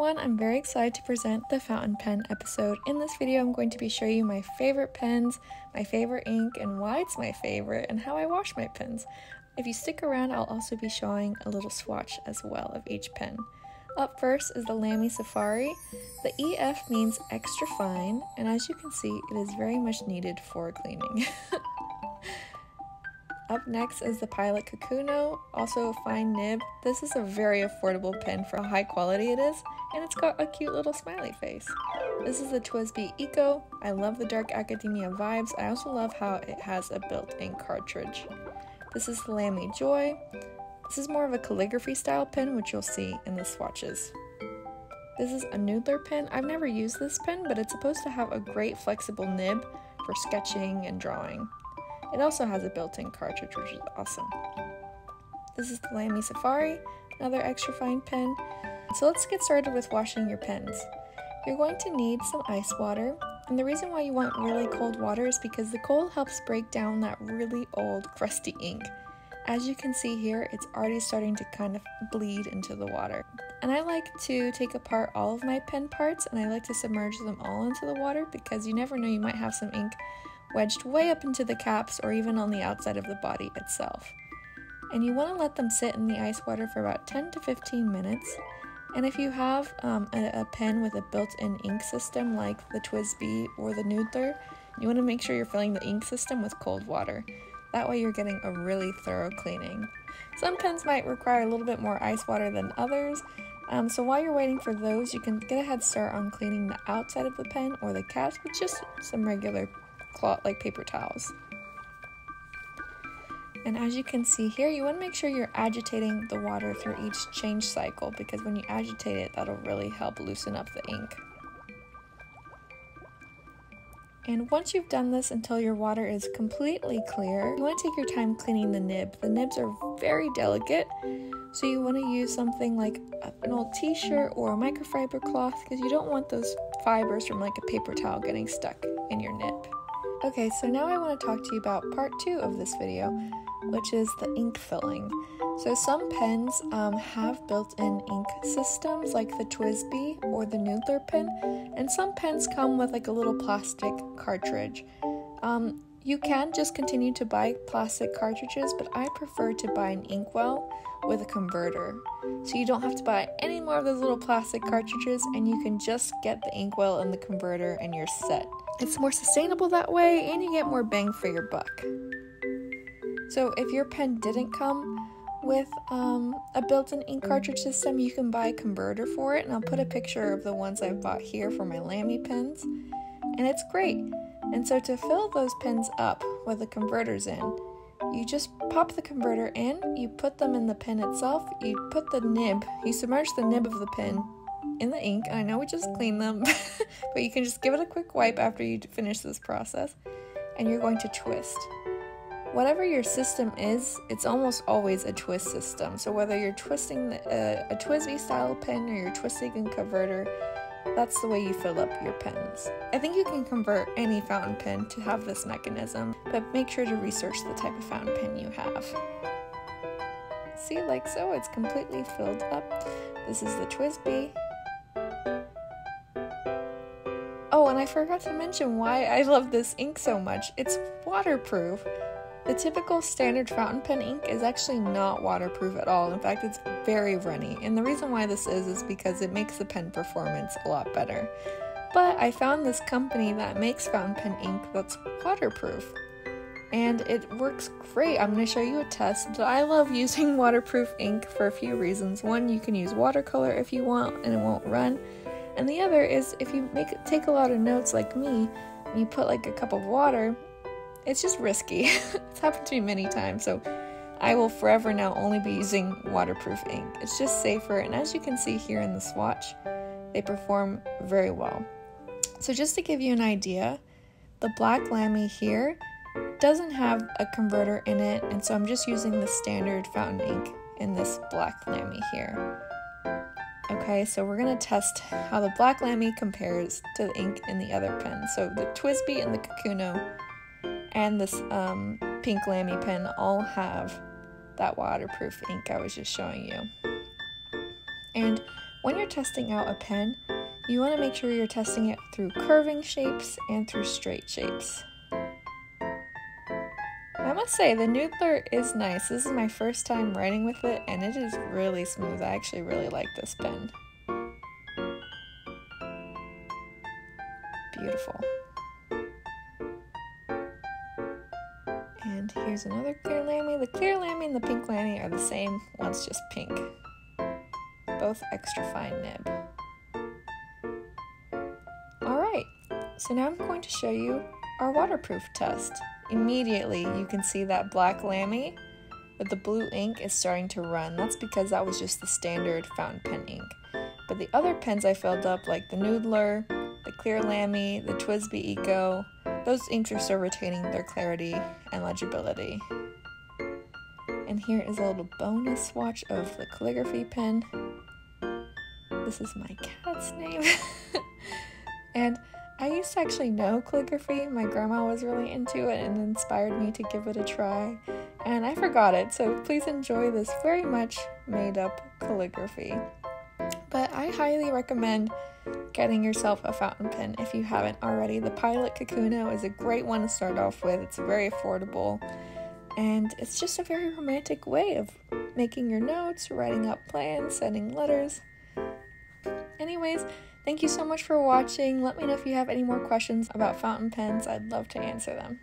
everyone, I'm very excited to present the fountain pen episode. In this video, I'm going to be showing you my favorite pens, my favorite ink, and why it's my favorite, and how I wash my pens. If you stick around, I'll also be showing a little swatch as well of each pen. Up first is the Lamy Safari. The EF means extra fine, and as you can see, it is very much needed for cleaning. Up next is the Pilot Kakuno, also a fine nib. This is a very affordable pen for how high quality it is, and it's got a cute little smiley face. This is the TWSBI Eco. I love the dark academia vibes. I also love how it has a built-in cartridge. This is the Lamy Joy. This is more of a calligraphy style pen, which you'll see in the swatches. This is a Noodler pen. I've never used this pen, but it's supposed to have a great flexible nib for sketching and drawing. It also has a built-in cartridge, which is awesome. This is the Lamy Safari, another extra fine pen. So let's get started with washing your pens. You're going to need some ice water, and the reason why you want really cold water is because the cold helps break down that really old crusty ink. As you can see here, it's already starting to kind of bleed into the water. And I like to take apart all of my pen parts and I like to submerge them all into the water because you never know you might have some ink wedged way up into the caps or even on the outside of the body itself. And you want to let them sit in the ice water for about 10 to 15 minutes. And if you have um, a, a, pen with a built-in ink system like the TWSBI or the Noodler, you want to make sure you're filling the ink system with cold water. That way you're getting a really thorough cleaning. Some pens might require a little bit more ice water than others, um, so while you're waiting for those, you can get a head start on cleaning the outside of the pen or the caps with just some regular cloth like paper towels. And as you can see here, you want to make sure you're agitating the water through each change cycle because when you agitate it, that'll really help loosen up the ink. And once you've done this until your water is completely clear, you want to take your time cleaning the nib. The nibs are very delicate, so you want to use something like an old t-shirt or a microfiber cloth because you don't want those fibers from like a paper towel getting stuck in your nib. Okay, so now I want to talk to you about part two of this video, which is the ink filling. So some pens um, have built-in ink systems like the TWSBI or the Noodler pen, and some pens come with like a little plastic cartridge. Um, you can just continue to buy plastic cartridges, but I prefer to buy an inkwell with a converter. So you don't have to buy any more of those little plastic cartridges and you can just get the inkwell and the converter and you're set. It's more sustainable that way, and you get more bang for your buck. So, if your pen didn't come with um, a built in ink cartridge system, you can buy a converter for it. And I'll put a picture of the ones I bought here for my Lamy pens. And it's great. And so, to fill those pens up with the converters in, you just pop the converter in, you put them in the pen itself, you put the nib, you submerge the nib of the pen in the ink. I know we just cleaned them, but you can just give it a quick wipe after you finish this process. And you're going to twist. Whatever your system is, it's almost always a twist system. So whether you're twisting uh, a, a TWSBI style pen or you're twisting a converter, that's the way you fill up your pens. I think you can convert any fountain pen to have this mechanism, but make sure to research the type of fountain pen you have. See, like so, it's completely filled up. This is the TWSBI. Oh, and I forgot to mention why I love this ink so much. It's waterproof. The typical standard fountain pen ink is actually not waterproof at all. In fact, it's very runny. And the reason why this is is because it makes the pen performance a lot better. But I found this company that makes fountain pen ink that's waterproof. And it works great. I'm going to show you a test. But I love using waterproof ink for a few reasons. One, you can use watercolor if you want and it won't run. And the other is if you make take a lot of notes like me, and you put like a cup of water, it's just risky. it's happened to me many times, so I will forever now only be using waterproof ink. It's just safer, and as you can see here in the swatch, they perform very well. So just to give you an idea, the black Lamy here doesn't have a converter in it, and so I'm just using the standard fountain ink in this black Lamy here. Okay, so we're going to test how the Black Lamy compares to the ink in the other pen. So the TWSBI and the Kakuno and this um, pink Lamy pen all have that waterproof ink I was just showing you. And when you're testing out a pen, you want to make sure you're testing it through curving shapes and through straight shapes. I must say, the Noodler is nice. This is my first time writing with it, and it is really smooth. I actually really like this pen. Beautiful. Here's another clear Lamy. The clear Lamy and the pink Lamy are the same, one's just pink. Both extra fine nib. Alright, so now I'm going to show you our waterproof test. Immediately you can see that black Lamy with the blue ink is starting to run. That's because that was just the standard fountain pen ink. But the other pens I filled up, like the Noodler, the Clear Lamy, the TWSBI Eco, those inks are retaining their clarity and legibility. And here is a little bonus swatch of the calligraphy pen. This is my cat's name. and I used to actually know calligraphy. My grandma was really into it and inspired me to give it a try. And I forgot it, so please enjoy this very much made up calligraphy. But I highly recommend getting yourself a fountain pen if you haven't already. The Pilot Kakuno is a great one to start off with, it's very affordable, and it's just a very romantic way of making your notes, writing out plans, sending letters. Anyways, thank you so much for watching. Let me know if you have any more questions about fountain pens, I'd love to answer them.